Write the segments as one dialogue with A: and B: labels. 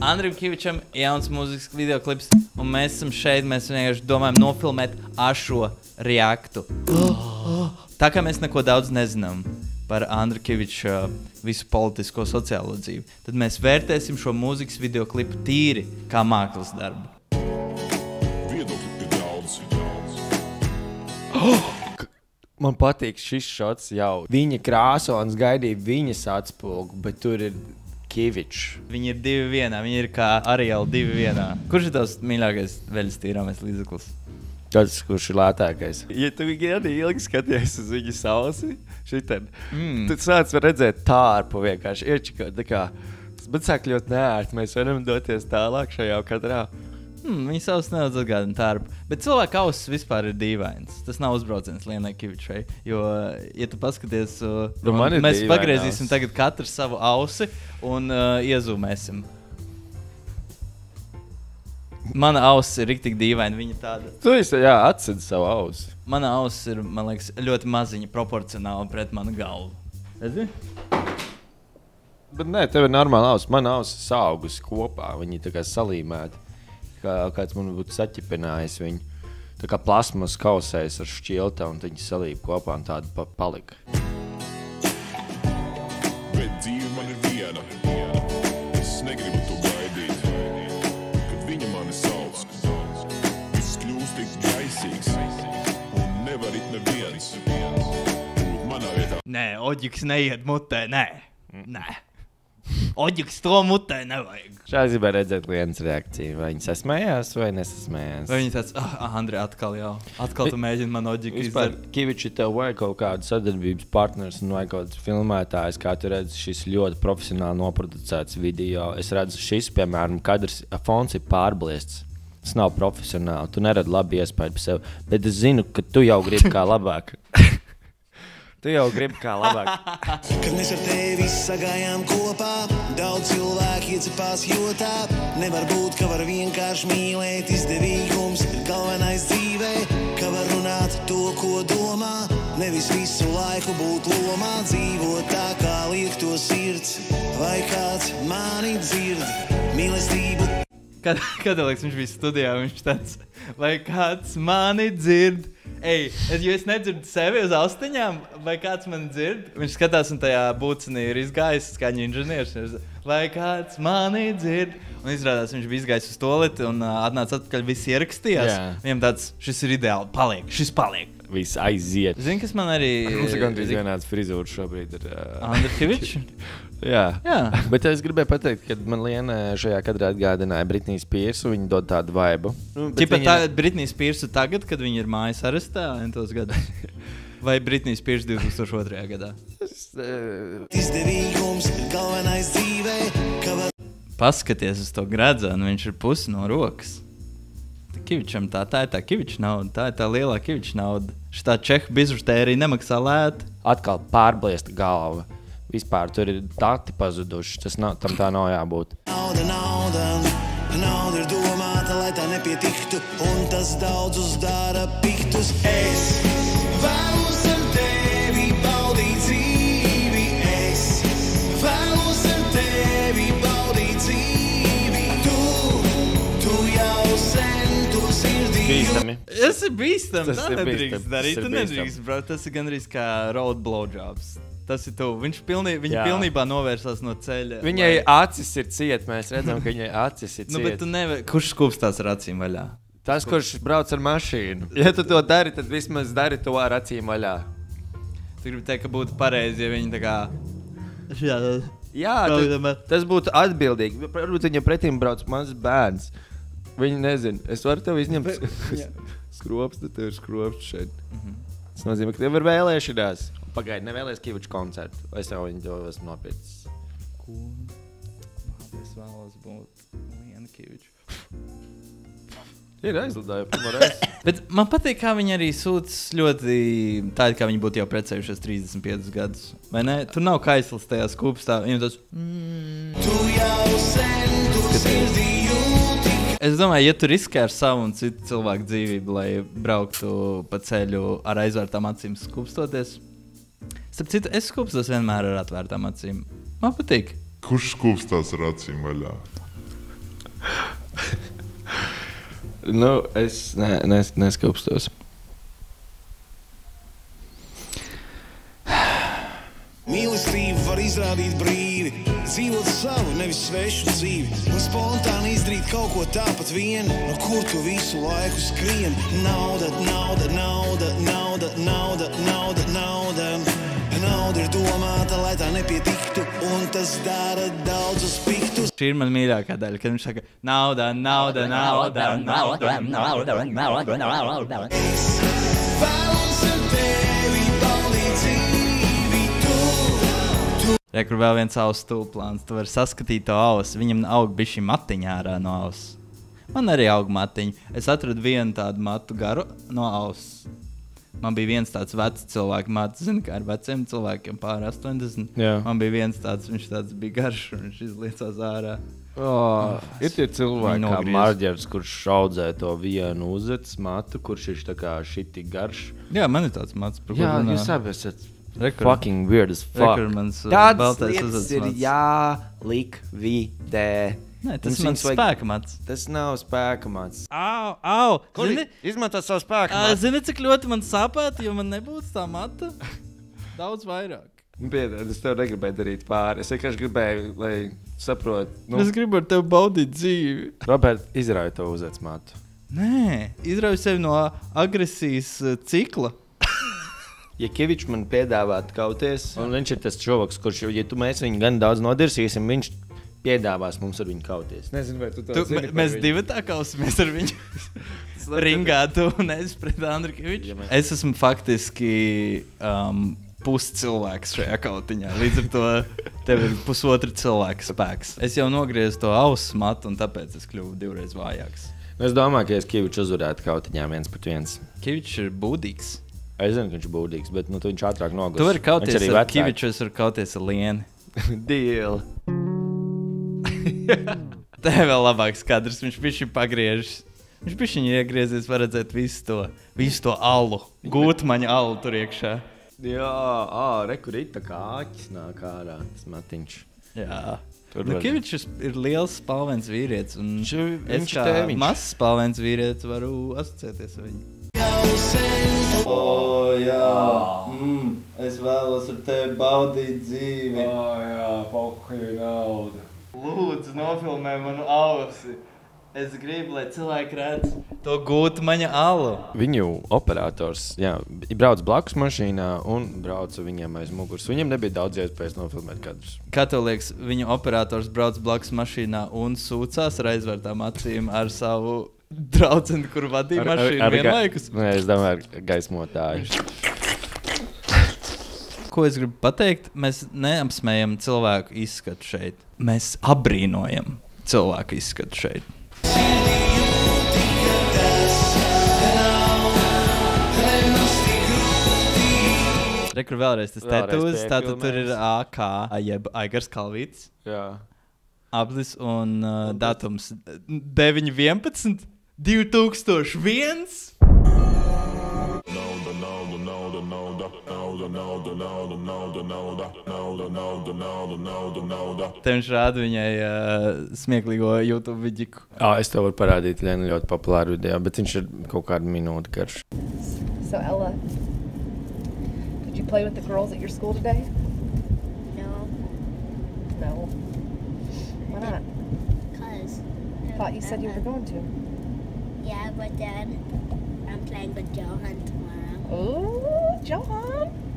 A: Andrija Kavičam jauns mūzikas video klips, un mēs esam šeit. Mēs vienkārši domājam nofilmēt ašo reaktu. Tā kā mēs neko daudz nezinām par Andrija Kaviča visu politisko sociālo dzīvi, tad mēs vērtēsim šo mūzikas video klipu tīri kā mākslas darbu.
B: Daudz.
C: Man patīk šis šots jau. Viņa krāsons gaidīja viņas atspulgu, bet tur ir Kavičs.
A: Viņi ir divi vienā, viņi ir kā Ariela divi vienā. Kurš ir tavs mīļākais veļas tīrāmais līdzeklis?
C: Tas, kurš ir lētākais. Ja tu gadi ilgi skaties uz viņa sausi, šitien, mm. tad sāc redzēt tārpu vienkārši iečikot. tā kā, Bet sāk ļoti nērti. Mēs varam doties tālāk šajā kadrā.
A: Hmm, viņi savus nedaudz atgādina tārpu. Bet cilvēka ausis vispār ir dīvains. Tas nav uzbrauciens Lienai Kavičai. Jo, ja tu paskaties, uh,
C: Nu, man ir
A: mēs
C: dīvaina
A: pagriezīsim
C: auss.
A: tagad katru savu ausi un uh, iezūmēsim. Mana auss ir rīktīgi dīvaina. Viņa tāda.
C: Tu esi jā, atcēlis savu ausi.
A: Mana auss ir, man liekas, ļoti maziņa proporcionāli pret manu galvu. Redzi?
C: Bet nē, tev ir normāla auss. Man auss ir augusi kopā. Viņi kā salīmēti. Kā kāds man būtu saķipinājis viņu. Tā kā plasmas kausēs ar šķilta un viņi salīja kopā un tāda pa palika.
B: Bet dzīve man ir viena. Es negribu to gaidīt. Kad viņa mani sauc, viss kļūst tik gaisīgs. Un nevar it neviens.
A: Nē, Oģiks neiet mutē. Nē, nē. Oģiks to mutē nevajag.
C: Šādi gribēju redzēt vienas reakciju. Vai viņi sasmējās vai nesasmējās?
A: Vai viņi tāds, ah, ah Andrej, atkal jau. Atkal tu mēģini man Oģiku
C: Vispār,
A: izdarīt.
C: Kiviči, tev vajag kaut kādu sadarbības partners un vajag kaut kāds filmētājs, kā tu redzi, šis ļoti profesionāli noproducēts video. Es redzu, šis, piemēram, kadrs, fons ir pārbliests. Tas nav profesionāli. Tu neredzi labi iespēju par sevi. Bet es zinu, ka tu jau gribi kā labāk. Tu jau gribi kā labāk.
D: Kad mēs ar tevi sagājām kopā, daudz cilvēku iecepās jūtā. Nevar būt, ka var vienkārši mīlēt, izdevīgums ir galvenais dzīvē. Ka var runāt to, ko domā, nevis visu laiku būt lomā, dzīvot tā, kā liek to sirds. Vai kāds mani dzird, mīlestību
A: Kad, kad liekas, viņš bija studijā, viņš tāds, vai kāds mani dzird? Ej, es, jo es nedzirdu sevi uz austiņām, vai kāds man dzird. Viņš skatās, un tajā būcenī ir izgājis skaņu inženieris. Vai kāds mani dzird? Un izrādās, viņš bija izgājis uz toleti un uh, atnāca atpakaļ. Viss ierakstījās.
C: Jā.
A: Viņam tāds, šis ir ideāli. Paliek, šis paliek.
C: Viss aiziet.
A: Zini, kas man arī
C: Mums ir gandrīz vienāds frizūrs šobrīd. Ir, uh,
A: Andriņš.
C: jā.
A: Jā.
C: Bet es gribēju pateikt, ka man Liena šajā kadrā atgādināja Britnijas Piersu. Viņa dod tādu vaibu. Nu,
A: Čipa
C: viņa-
A: tā Britnijas Pirsa tagad, kad viņa ir mājas arestā, entos gados. Vai Britnijas Pirsa 2002. gadā?
C: Eh,
D: izdevīgums ir galvenais dzīvē. Ka var
A: Paskaties uz to gradzenu, viņš ir pusi no rokas. Tā Kivičam tā, tā ir tā Kiviča nauda, tā ir tā lielā Kiviča nauda. Šitā čehu bizuštērija nemaksā lēti.
C: atkal pārbliesta galva. Vispār tur ir dati pazuduši. Tas nav, tam tā nav jābūt.
D: Nauda, nauda, nauda ir domāta, lai tā nepietiktu, un tas daudzus dara piktus. Es vēlos ar tevi baudīt dzīvi, es vēlos ar tevi baudīt dzīvi. Tu, tu jau sen to sirdī.
C: Bīstami.
A: Tas ir bīstami.
C: Tas
A: Tas
C: ir
A: nedrīkst
C: bīstami,
A: darīt.
C: tas ir
A: Tu nedrīkst, bro. Tas ir gandrīz kā road blowjobs. Tas ir tu. Viņš pilnī, viņa
C: Jā.
A: pilnībā novērsās no ceļa.
C: Viņai
A: lai-
C: acis ir ciet. Mēs redzam, ka viņai acis ir
A: Nu, bet
C: ciet.
A: tu nevari. Kurš skūpstās ar acīm vaļā?
C: Tas, kurš brauc ar mašīnu. Ja tu to dari, tad vismaz dari to ar acīm vaļā.
A: Tu gribi teikt, ka būtu pareizi, ja viņi tā kā. Jā,
C: Jā,
A: Braukdam
C: tas, būtu atbildīgi. Varbūt viņam pretim brauc mazs bērns. Viņi nezina. Es varu tev izņemt skrops, tad tev ir skrops šeit. Tas nozīmē, ka tev ir vēlēšanās. Pagaidi, nevēlies Kivuču koncertu. Es jau viņu to esmu nopircis.
A: Ko? Es vēlos būt Lienu Kaviču.
C: Ir aizlidājusi pirmā reize.
A: Bet man patīk, kā viņi arī sūta ļoti tādu, kā viņi būtu jau precējušies 35 gadus. Vai ne? Tur nav kaisls tajā skūpstā. Viņam tas. Mm.
D: Tu jau sen to sirdī jūti.
A: Es domāju, ja tu riskē ar savu un citu cilvēku dzīvību, lai brauktu pa ceļu ar aizvērtām acīm, skūpstoties. Starp citu, es skūpstos vienmēr ar atvērtām acīm. Man patīk.
B: Kurš skūpstās ar acīm vaļā?
C: Nu, es ne, nes, neskapstos.
D: Mīlestība var izrādīt brīvi, dzīvot savu, nevis svešu dzīvi. Un spontāni izdarīt kaut ko tāpat vien, no kur tu visu laiku skrien. Nauda, nauda, nauda, nauda, nauda, nauda, nauda. Nauda ir domāta, lai tā nepietiktu, un tas dara daudzus piktus.
A: Šī ir mana mīļākā daļa, kad viņš saka, nauda, nauda, nauda, nauda. nauda.
D: Vēlos ar tevi dzīvi, tu.
A: Ja kur vēl viens auss stūplāns, tu vari saskatīt to ausu. Viņam aug bija šī matiņa ārā no auss. Man arī aug matiņa. Es atradu vienu tādu matu garu no auss. Man bija viens tāds vecs cilvēks, matu, zinu, kā ar veciem cilvēkiem pāri 80.
C: Jā.
A: Man bija viens tāds, viņš tāds bija garš un viņš izliecās ārā.
C: Oh, ir tie cilvēki, kā. Marģers, kurš audzē to vienu uzvedas matu, kurš ir šiti garš.
A: Jā, man ir tāds mats, par
C: Jā,
A: runā.
C: jūs abi esat
A: Rekur-
C: fucking weird as fuck.
A: Rekur mans, uzvedas
E: ir
A: mats.
E: jālikvidē.
A: Nē, tas ir mans spēka mats.
C: Tas nav spēka mats.
A: Au, au!
C: Zini,
A: Zini,
C: izmanto savu spēku. matu.
A: zini, cik ļoti man sāpētu, ja man nebūtu tā mata? Daudz vairāk.
C: Piedod, es tev negribēju darīt pāri. Es vienkārši gribēju, lai saprotu,
A: Nu. Es gribu ar tevi baudīt dzīvi.
C: Robert, izrauj to uzvedas matu.
A: Nē, izrauj sevi no agresijas uh, cikla.
C: Ja Kevičs man piedāvātu kauties, un viņš ir tas cilvēks, kurš, ja tu mēs viņu gan daudz nodirsīsim, viņš piedāvās mums ar viņu kauties. Nezinu, vai tu to
A: Tu, mē- mēs divi tā kausimies ar viņu. Ringā, tu un es pret Andriņu.
C: Ja mēs-
A: Es esmu faktiski um, puscilvēks šajā kautiņā. Līdz ar to tev ir pusotra cilvēka spēks. Es jau nogriezu to ausu matu, un tāpēc es kļuvu divreiz vājāks.
C: Nu, Es domāju, ka es Kevičs uzvarētu kautiņā viens pret viens.
A: Kevičs ir būdīgs.
C: Es zinu, ka viņš ir būdīgs, bet nu, tu viņš ātrāk nogurs.
A: Tu vari kauties ar. Keviču, es varu kauties ar Lienu.
C: Deal.
A: Tā ir vēl labāks kadrs. Viņš bija pagriežs. Viņš bija šī iegriezies, var redzēt visu to, visu to alu, gūtmaņa alu tur iekšā.
C: Jā, ah, rekurīta kā āķis nāk ārā. Tas matiņš.
A: Jā.
C: Tur
A: Nu, ir liels spēlēns vīrietis. un
C: Viņš ir- viņš
A: kā
C: tēviņš.
A: mazs spēlēns vīrietis varu asociēties ar viņu. O, jā, mm, es vēlos ar tevi baudīt dzīvi.
C: Oh, jā, pokuļu nauda.
A: Lūdzu, nofilmē manu ausi. Es gribu, lai cilvēki redz to gūtu maņa alu.
C: Viņu operators jā, brauc blakus mašīnā un brauca viņiem aiz muguras. Viņam nebija daudz iespējas nofilmēt kadrus.
A: Kā tev liekas, viņa operators brauc blakus mašīnā un sūcās ar aizvērtām acīm ar savu draugu, kur vadīja mašīnu vienlaikus?
C: Nē, es domāju, gaismotāju.
A: Ko es gribu pateikt? Mēs neapsmējam cilvēku izskatu šeit. Mēs apbrīnojam cilvēku izskatu šeit. Rekur vēlreiz tas tetūs, tātad tur ir. AK, jeb Aigars Kalvīts,
C: Jā.
A: aplis un uh, datums 9.11. 2001. Te viņš rāda viņai uh, smieklīgo YouTube vidiku.
C: Ah, es tev varu parādīt vienu ļoti populāru video, bet viņš ir kaut kādu minūti garš.
F: So Ella, did you play with the girls at your school today?
G: No,
F: No. Why not?
G: cause.
F: Thought you said you were going to.
G: Yeah, but then I'm playing with Johan tomorrow.
F: Oh, Johan.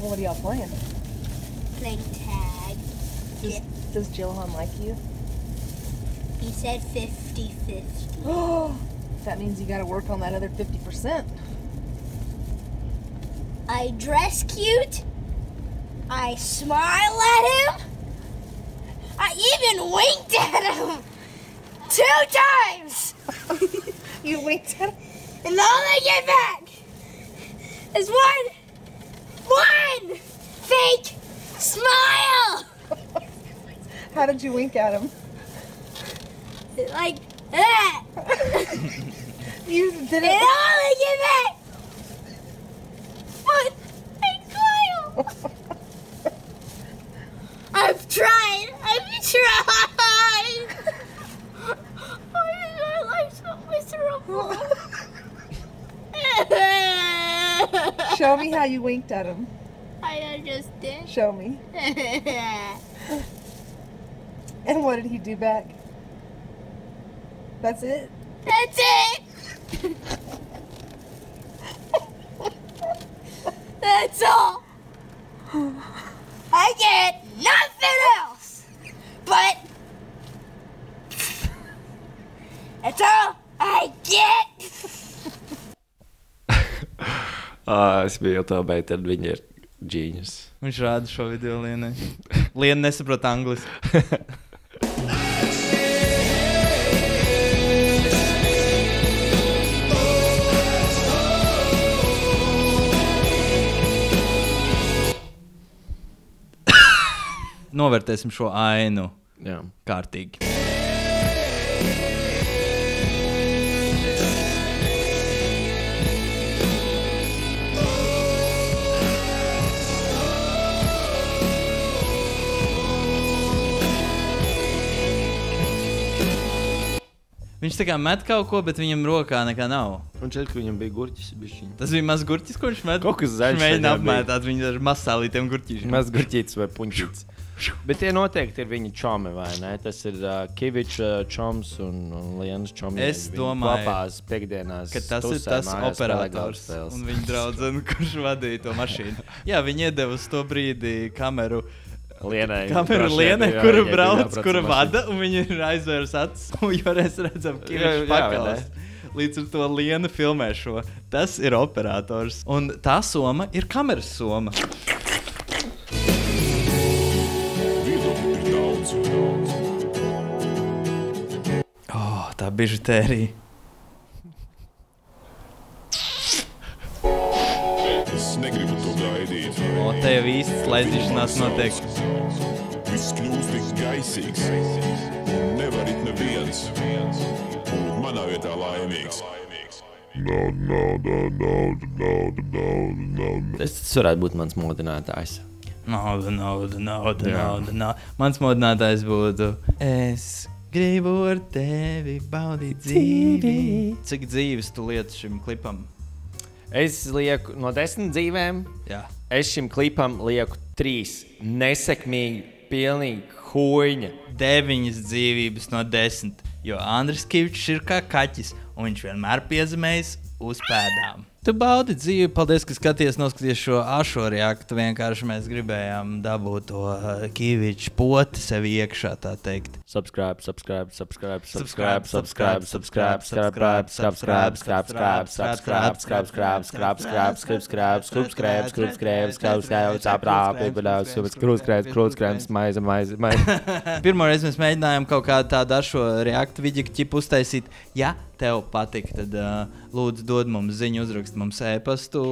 F: Well, what are y'all playing?
G: Playing tag.
F: Does,
G: Yeah.
F: does like you?
G: He said 50-50.
F: Oh, that means you got to work on that other 50%.
G: I dress cute. I smile at him. I even winked at him two times.
F: You winked at him?
G: And all I get back is one, one fake smile.
F: How did you wink at him?
G: Like that.
F: You
G: And
F: did
G: all
F: it.
G: I get back
F: Show me how you winked at him.
G: I just did.
F: Show me. And what did he do back? That's it.
G: That's it. That's all. I get nothing else. But that's all
C: Uh, es biju bet tad viņi ir ģīņas.
A: Viņš rāda šo video Lienai. Liena nesaprot angliski. Novērtēsim šo ainu
C: Jā.
A: kārtīgi. Viņš tā kā met kaut ko, bet viņam rokā nekā nav.
C: Un šeit, viņam bija gurķis, bišķiņ.
A: Tas bija mazs gurķis, ko viņš met.
C: Kaut kas zaļš
A: mēģina apmētāt viņu ar mazsālītiem gurķīšiem.
C: Maz gurķītis vai puņķītis. Bet tie noteikti ir viņa čomi, vai ne? Tas ir uh, Kaviča čoms un, un Lienas čoms.
A: Es domāju,
C: Kopās piekdienās.
A: ka tas ir tas operators un viņa draugs, kurš vadīja to mašīnu. Jā, viņi iedeva uz to brīdi kameru.
C: Lienai.
A: Lienai,
C: jā,
A: kura
C: viņai
A: brauc,
C: ar
A: vada, un viņi ir aizvērs acis. Un jau reiz redzam, ka viņš pakaļ. Līdz ar to liena filmē šo. Tas ir operators. Un tā soma ir kameras soma. Oh, tā bižutērija. Jau īsts laidīšanās notiek.
B: Viss kļūst tik gaisīgs. Un nevar it neviens. Būt manā vietā laimīgs.
C: Tas, tas varētu būt mans modinātājs.
A: Nauda, nauda, nauda,
C: Jā.
A: nauda, nauda. Mans modinātājs būtu. Es gribu ar tevi baudīt dzīvi. Cik dzīves tu lietas šim klipam?
C: Es lieku no desmit dzīvēm.
A: Jā.
C: Es šim klipam lieku trīs. Nesekmīgi, pilnīgi huīņa.
A: Deviņas dzīvības no desmit. Jo Andris Kavčs ir kā kaķis, un viņš vienmēr piezemējas uz pēdām. Tu baudi dzīvi, paldies, ka skaties, noskaties šo ašo reaktu. Vienkārši mēs gribējām dabūt to Kavčs poti sev iekšā, tā teikt.
C: Subscribe, subscribe, subscribe, subscribe, subscribe, subscribe, subscribe, subscribe, subscribe, subscribe, subscribe, subscribe, subscribe, subscribe, subscribe, subscribe, subscribe, subscribe, piebilās, krūtskrēms, krūtskrēms, maize, maize, maize.
A: Pirmo reizi mēs mēģinājām kaut kādu tādu ar šo reaktu vidīgu ķipu uztaisīt. Ja tev patika, tad uh, lūdzu dod mums ziņu, uzrakst mums e-pastu.